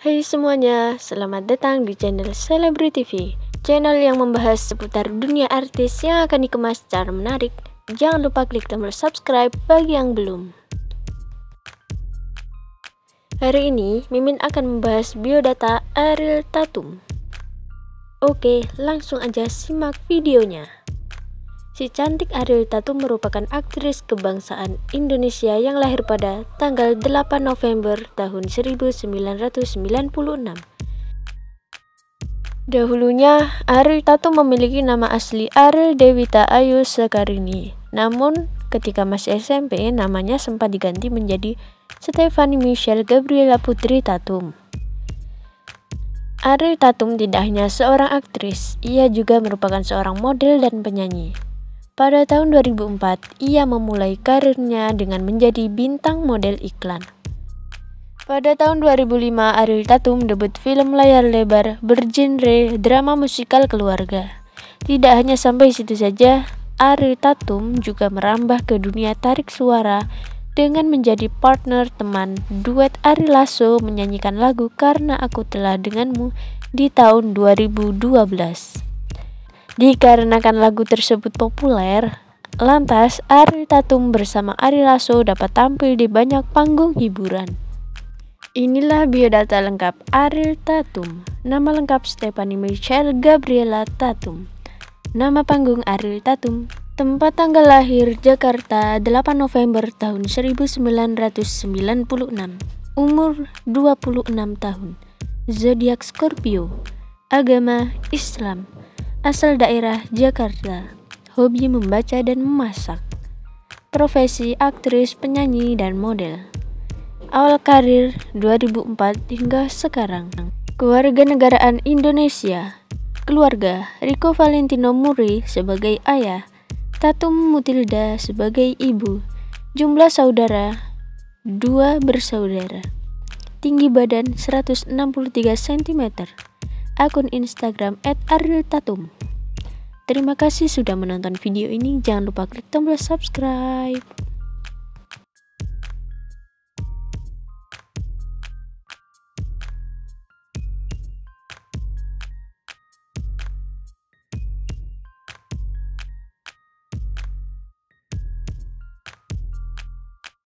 Hai semuanya, selamat datang di channel Celebrity TV Channel yang membahas seputar dunia artis yang akan dikemas secara menarik. Jangan lupa klik tombol subscribe bagi yang belum. Hari ini, Mimin akan membahas biodata Ariel Tatum. Oke, langsung aja simak videonya Si cantik Ariel Tatum merupakan aktris kebangsaan Indonesia yang lahir pada tanggal 8 November tahun 1996. Dahulunya, Ariel Tatum memiliki nama asli Ariel Dewita Ayu Sekarini. Namun, ketika masih SMP, namanya sempat diganti menjadi Stephanie Michelle Gabriela Putri Tatum. Ariel Tatum tidak hanya seorang aktris, ia juga merupakan seorang model dan penyanyi. Pada tahun 2004, ia memulai karirnya dengan menjadi bintang model iklan. Pada tahun 2005, Ariel Tatum debut film layar lebar bergenre drama musikal keluarga. Tidak hanya sampai situ saja, Ariel Tatum juga merambah ke dunia tarik suara dengan menjadi partner teman duet Ari Lasso menyanyikan lagu Karena Aku Telah Denganmu di tahun 2012. Dikarenakan lagu tersebut populer, lantas Ari Tatum bersama Ari Lasso dapat tampil di banyak panggung hiburan. Inilah biodata lengkap Ariel Tatum. Nama lengkap Stephanie Michelle Gabriela Tatum. Nama panggung Ariel Tatum. Tempat tanggal lahir Jakarta 8 November tahun 1996. Umur 26 tahun. Zodiak Scorpio. Agama Islam asal daerah Jakarta, hobi membaca dan memasak, profesi aktris, penyanyi, dan model. Awal karir 2004 hingga sekarang. Keluarga negaraan Indonesia. Keluarga Rico Valentino Muri sebagai ayah, Tatum Mutilda sebagai ibu. Jumlah saudara dua bersaudara. Tinggi badan 163 cm akun Instagram @arieltatum. Terima kasih sudah menonton video ini. Jangan lupa klik tombol subscribe.